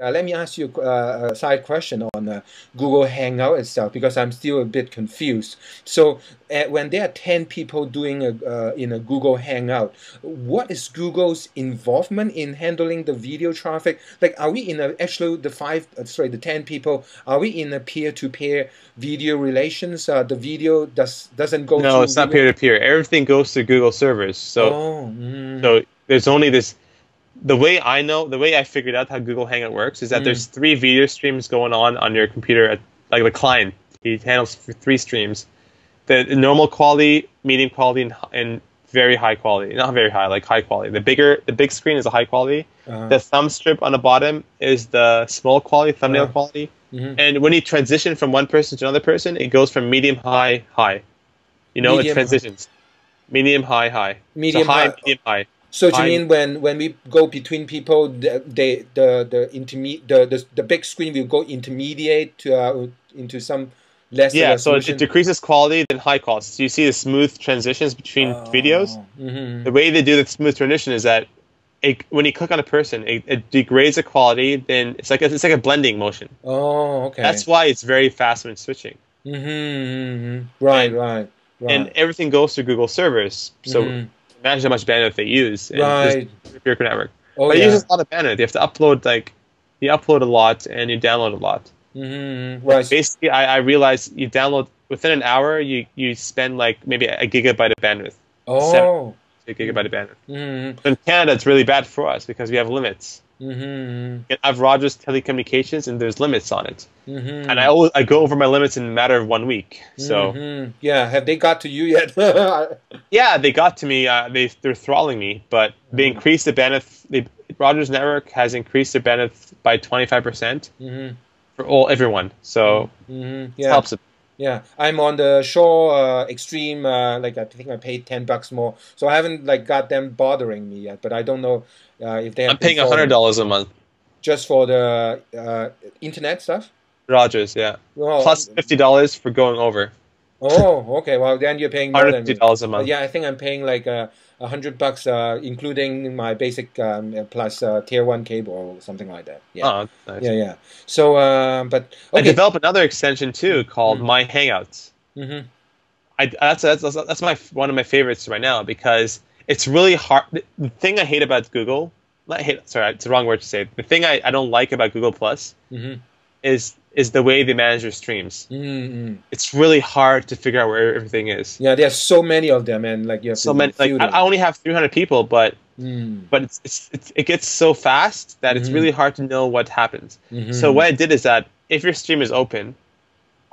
Uh, let me ask you uh, a side question on uh, Google Hangout itself because I'm still a bit confused. So, uh, when there are 10 people doing a, uh, in a Google Hangout, what is Google's involvement in handling the video traffic? Like, are we in a, actually the five, uh, sorry, the 10 people, are we in a peer to peer video relations? the video does, doesn't go No, it's not peer to peer. Everything goes to Google servers. So, oh, mm. so there's only this the way I know, the way I figured out how Google Hangout works is that mm. there's three video streams going on on your computer, at, like the client. He handles three streams: the normal quality, medium quality, and, and, very high quality. Not very high, like high quality. The bigger, the big screen is a high quality. Uh-huh. The thumb strip on the bottom is the small quality, thumbnail uh-huh. quality. Mm-hmm. And when you transition from one person to another person, it goes from medium, high, high. You know, medium, it transitions. High. Medium, high, high. Medium, so high, high, medium, high. So do you mean when when we go between people, the the the the, interme- the, the, the big screen will go intermediate to, uh, into some less. Yeah, so it, decreases quality than high quality. So you see the smooth transitions between oh. videos. Mm-hmm. The way they do the smooth transition is that it, when you click on a person, it, it, degrades the quality. Then it's like a, it's like a blending motion. Oh, okay. That's why it's very fast when switching. Mm-hmm, mm-hmm. Right, and, right, right. And everything goes to Google servers. So mm-hmm imagine how much bandwidth they use. In right. This network. Oh, but yeah. it uses a lot of bandwidth. You have to upload like you upload a lot and you download a lot. Mm-hmm. Right. Basically, I, I realized you download within an hour. You you spend like maybe a gigabyte of bandwidth. Oh. Seven, a gigabyte of bandwidth. Mm-hmm. In Canada, it's really bad for us because we have limits. Mm-hmm. I have Rogers Telecommunications, and there's limits on it. Mm-hmm. And I always, I go over my limits in a matter of one week. So mm-hmm. yeah, have they got to you yet? yeah, they got to me. Uh, they they're throttling me, but they mm-hmm. increased the bandwidth. They, Rogers Network has increased their bandwidth by twenty five percent mm-hmm. for all everyone. So mm-hmm. yeah. it helps. It. Yeah, I'm on the Shaw uh, Extreme. Uh, like I think I paid ten bucks more, so I haven't like got them bothering me yet. But I don't know uh, if they. I'm paying hundred dollars a month. Just for the uh, internet stuff. Rogers, yeah. Well, Plus fifty dollars for going over. Oh, okay. Well, then you're paying more than dollars a month. yeah, I think I'm paying like uh, a hundred bucks, uh, including my basic um, plus uh, tier one cable or something like that. Yeah, oh, nice. yeah, yeah. So, uh, but okay. I developed another extension too called mm-hmm. My Hangouts. Mm-hmm. I, that's, that's that's my one of my favorites right now because it's really hard. The thing I hate about Google, not hate, sorry, it's the wrong word to say. The thing I, I don't like about Google Plus mm-hmm. Is is the way they manage your streams. Mm-hmm. It's really hard to figure out where everything is. Yeah, there's so many of them, and like you have so many. Like I, I, only have 300 people, but mm. but it's, it's, it's, it gets so fast that mm-hmm. it's really hard to know what happens. Mm-hmm. So what I did is that if your stream is open,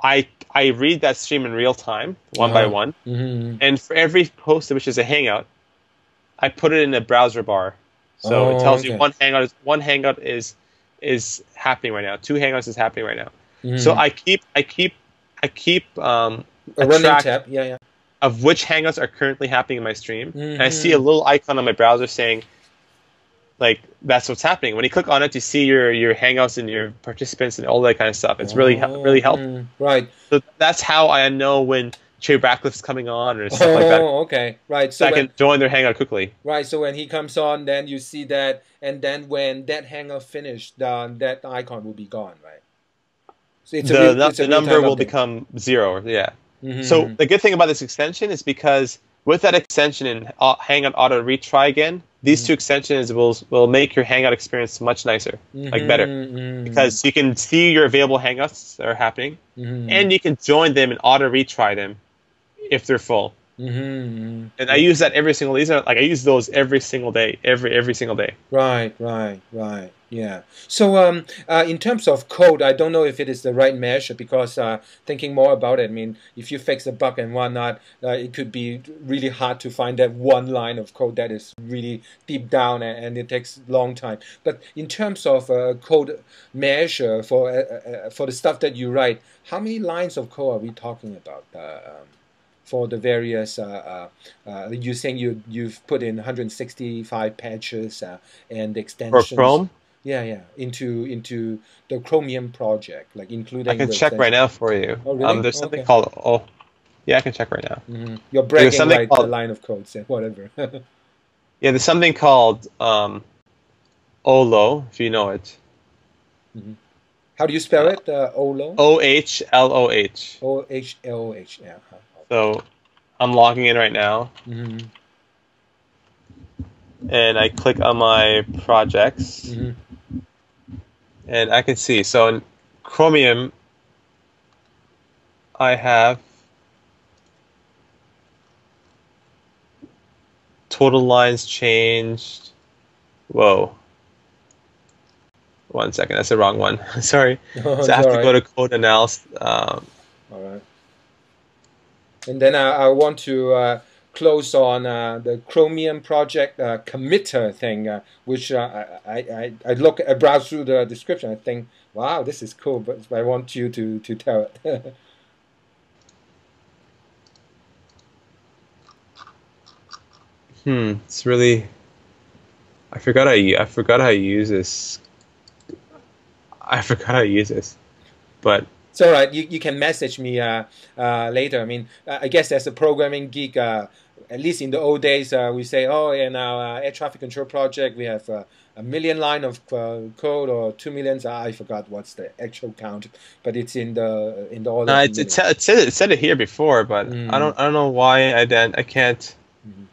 I I read that stream in real time, one uh-huh. by one, mm-hmm. and for every post which is a hangout, I put it in a browser bar. So oh, it tells okay. you one hangout is one hangout is is happening right now. Two hangouts is happening right now. Mm-hmm. So I keep I keep I keep um a, running tab. Yeah, yeah. Of which hangouts are currently happening in my stream, mm-hmm. and I see a little icon on my browser saying, like that's what's happening. When you click on it, you see your your hangouts and your participants and all that kind of stuff. It's really oh, really helpful. Mm-hmm. Right. So that's how I know when Trey Ratcliff's coming on or stuff oh, like that. Oh, okay, right. So, I can join their hangout quickly. Right. So when he comes on, then you see that, and then when that hangout finished, then that icon will be gone, right? So the, real, the number will update. become zero. Yeah. Mm-hmm. So the good thing about this extension is because with that extension and uh, Hangout Auto Retry again, these mm-hmm. two extensions will will make your Hangout experience much nicer, mm-hmm. like better, mm-hmm. because you can see your available Hangouts that are happening, mm-hmm. and you can join them and auto retry them if they're full. Mm-hmm. And I use that every single. These are like I use those every single day, every every single day. Right, right, right. Yeah. So, um, uh, in terms of code, I don't know if it is the right measure because uh, thinking more about it, I mean, if you fix a bug and whatnot, uh, it could be really hard to find that one line of code that is really deep down and, and it takes a long time. But in terms of uh, code measure for uh, uh, for the stuff that you write, how many lines of code are we talking about? Um, for the various uh, uh, uh, you're saying you you've put in 165 patches uh, and extensions for Chrome. Yeah, yeah, into into the Chromium project, like including. I can check right now for you. Oh, really? Um, there's something okay. called oh, yeah, I can check right now. Mm-hmm. You're breaking right called, the line of code, say whatever. yeah, there's something called um, Ohloh, if you know it. Mm-hmm. How do you spell it? Uh, Ohloh. O H L O H. O H L O H. Yeah. So, I'm logging in right now. Mm-hmm. And I click on my projects. Mm-hmm. And I can see. So in Chromium, I have total lines changed. Whoa. One second, that's the wrong one. Sorry. Oh, so I have to right. go to code analysis. Um, All right. And then I, I want to uh, close on uh, the Chromium project uh, committer thing, uh, which uh, I, I, I look, I browse through the description. I think, wow, this is cool, but I want you to, to tell it. hmm, it's really. I forgot you. I forgot how you use this. I forgot how to use this, but It's all right. You, you can message me uh, uh, later. I mean, uh, I guess as a programming geek, uh, at least in the old days, uh, we say, oh, in our uh, air traffic control project, we have uh, a million line of uh, code or two millions. I forgot what's the actual count, but it's in the in the order. no, it, it, said it said it here before, but Mm. I don't I don't know why I then I can't Mhm.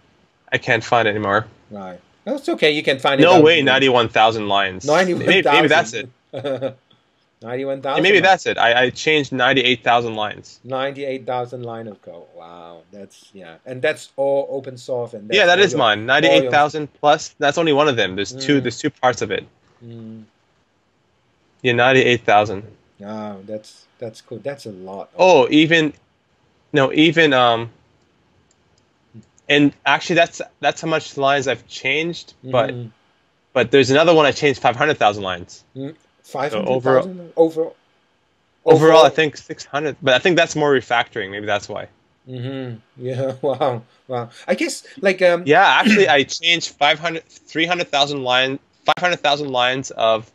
I can't find it anymore. right. That's okay. You can find it. No way, ninety one thousand lines. Ninety-one Maybe, maybe that's it. Ninety-one thousand. maybe that's it. I, I changed ninety eight thousand lines. ninety-eight thousand line of code. Wow, that's yeah, and that's all open source. And that's yeah, that is your- mine. Ninety eight thousand plus. That's only one of them. There's two. Mm. There's two parts of it. Mm. Yeah, ninety eight thousand. Oh, that's that's cool. That's a lot. Oh, even no, even um. And actually, that's that's how much lines I've changed. But Mhm. but there's another one I changed five hundred thousand lines. Five so hundred overall- over. Overall, I think six hundred. But I think that's more refactoring. Maybe that's why. hmm Yeah. Wow. Wow. I guess like um. Yeah, actually, I changed 500, 300,000 line, 500,000 lines of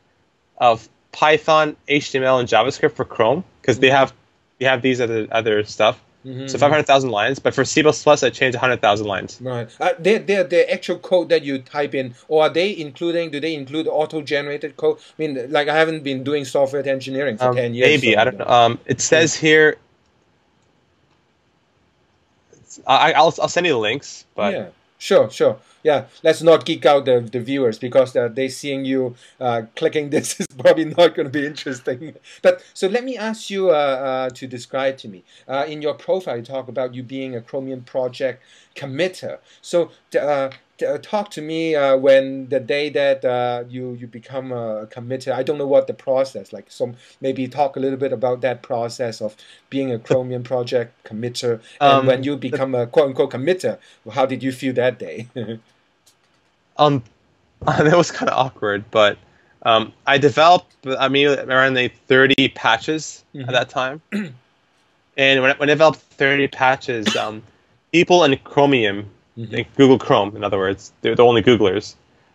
of Python, HTML, and JavaScript for Chrome because they have they have these other other stuff. Mhm. So 500,000 lines, but for C++, I changed 100,000 lines. Right. Uh, they're, they're the actual code that you type in, or are they including? Do they include auto-generated code? I mean, like I haven't been doing software engineering for Um, ten years. maybe so- I don't know. Um, it says here. I, I'll I'll send you the links, but yeah, sure, sure. Yeah, let's not geek out the, the viewers because uh, they seeing you uh, clicking this is probably not going to be interesting. But so let me ask you uh, uh, to describe to me. Uh, in your profile, you talk about you being a Chromium project committer. So uh, talk to me uh, when the day that uh, you you become a committer. I don't know what the process like. So maybe talk a little bit about that process of being a Chromium project committer, and Um, when you become a quote unquote committer, how did you feel that day? Um, that was kind of awkward, but um, I developed, I mean, around the 30 patches Mhm. at that time. and when I, when I developed 30 patches, um, people in Chromium, Mhm. like Google Chrome, in other words, they're the only Googlers.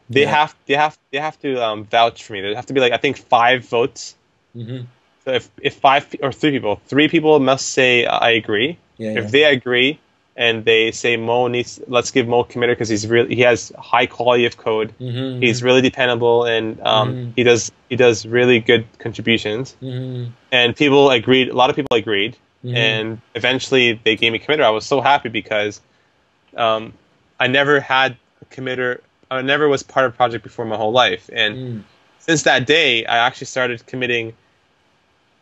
They Yeah. have they have they have to um, vouch for me. There have to be like I think five votes. hmm So if if five or three people, three people must say I agree. Yeah, If yeah. they agree and they say Mo needs, let's give Mo committer because he's really he has high quality of code. Mhm, He's really dependable and um, Mhm. he does he does really good contributions. mhm, And people agreed. A lot of people agreed, mhm. and eventually they gave me committer. I was so happy because um, I never had a committer. I never was part of a project before my whole life, and Mm. since that day, I actually started committing.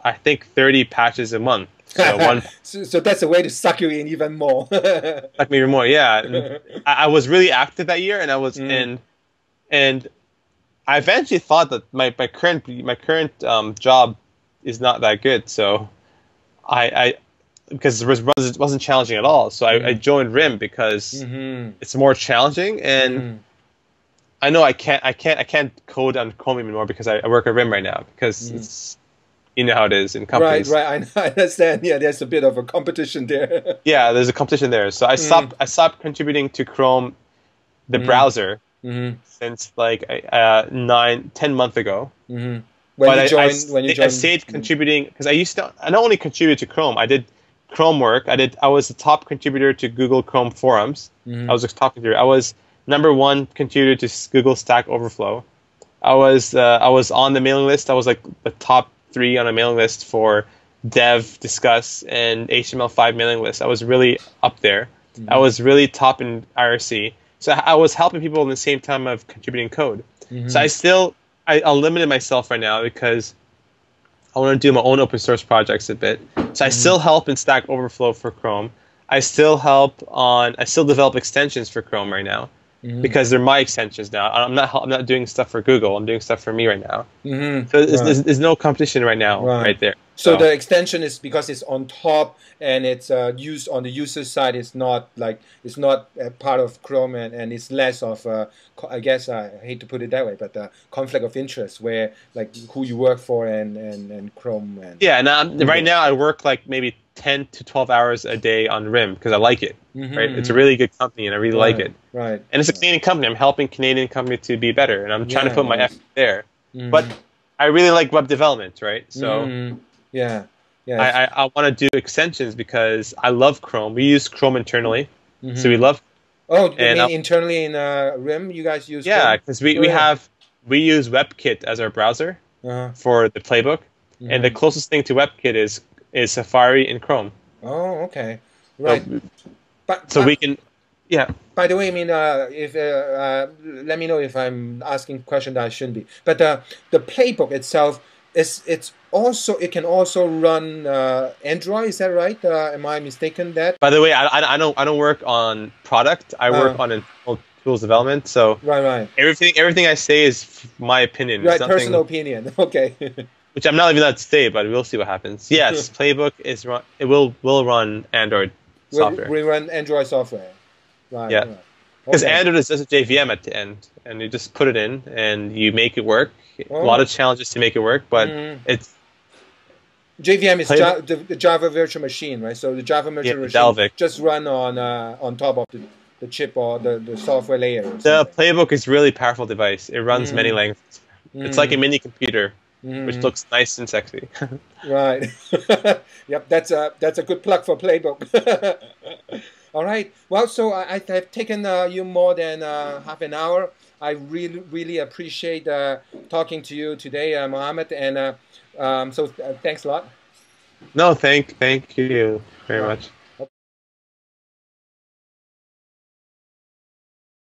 I think thirty patches a month. So one so, so that's a way to suck you in even more. like maybe more. Yeah, I, I was really active that year, and I was Mm. and and I eventually thought that my, my current my current um, job is not that good. So I, I because it was, it wasn't challenging at all. So I, I Mm. joined RIM because Mhm, it's more challenging, and mhm. I know I can't I can't I can't code on Chromium anymore because I, I work at RIM right now because Mm. it's you know how it is in Right, companies. right. I, know- I understand. Yeah, there's a bit of a competition there. Yeah, there's a competition there. So I stopped I stopped contributing to Chrome, the Mm. browser, hmm since like uh, nine ten months ago. hmm When but you I- join, I, when you joined, I stayed contributing because I used to. I not only contributed to Chrome, I did Chrome work. I did. I was the top contributor to Google Chrome forums. Mhm. I was a top contributor. I was number one contributor to Google Stack Overflow. I was uh, I was on the mailing list. I was like the top three on a mailing list for Dev, Discuss, and HTML5 mailing list. I was really up there. Mm-hmm. I was really top in IRC. So I was helping people in the same time of contributing code. Mm-hmm. So I still I, I limited myself right now because I want to do my own open source projects a bit. So mm-hmm. I still help in Stack Overflow for Chrome. I still help on. I still develop extensions for Chrome right now mm-hmm. because they're my extensions now. I'm not. I'm not doing stuff for Google. I'm doing stuff for me right now. Mm-hmm. So there's, right. there's, there's, no competition right now, right, right there. So, so, the extension is because it's on top and it's uh, used on the user side. It's not like it's not part of Chrome and, and it's less of a, I guess I hate to put it that way, but a conflict of interest where like who you work for and and, and Chrome and yeah. And I'm, right now I work like maybe 10 to 12 hours a day on RIM because I like it. Mm-hmm, right? It's a really good company and I really right, like it. Right. And it's a Canadian company. I'm helping Canadian company to be better and I'm trying yeah, to put my effort there. Mm-hmm. But I really like web development, right? So mm-hmm. Yeah. Yeah. I, I, I want to do extensions because I love Chrome. We use Chrome internally. So we love Oh, and mean internally in uh, RIM you guys use Yeah, because we, we have we use WebKit as our browser uh-huh. for the playbook. And the mm-hmm. closest thing to WebKit is is Safari and Chrome. Oh, okay, right. So, but, so but, we can, yeah. By the way, I mean, uh, if uh, uh, let me know if I'm asking a question that I shouldn't be. But uh, the playbook itself is it's also it can also run uh, Android. Is that right? Uh, am I mistaken? That. By the way, I, I, don't I don't work on product. I work on internal tools development. So right, right. Everything everything I say is my opinion. Right, personal opinion. Okay. which I'm not even allowed to say, but we'll see what happens. Yes, Playbook is run. It will will run Android software. We run Android software. Right. Yeah. Because okay. Android is just a JVM at the end, and you just put it in and you make it work. Oh. A lot of challenges to make it work, but mm. it's JVM is ja- the, the, Java Virtual Machine, right? So the Java Virtual yeah, Machine Dalvik. just run on uh, on top of the, the chip or the, the software layer. The Playbook is really powerful device. It runs mm. many languages. Mm. It's like a mini computer mm. which looks nice and sexy. right. yep, that's a that's a good plug for Playbook. All right. Well, so I, I have taken uh, you more than uh, half an hour. I really really appreciate uh, talking to you today, uh, Mohamed, and uh, um, so uh, thanks a lot. No, thank thank you very much.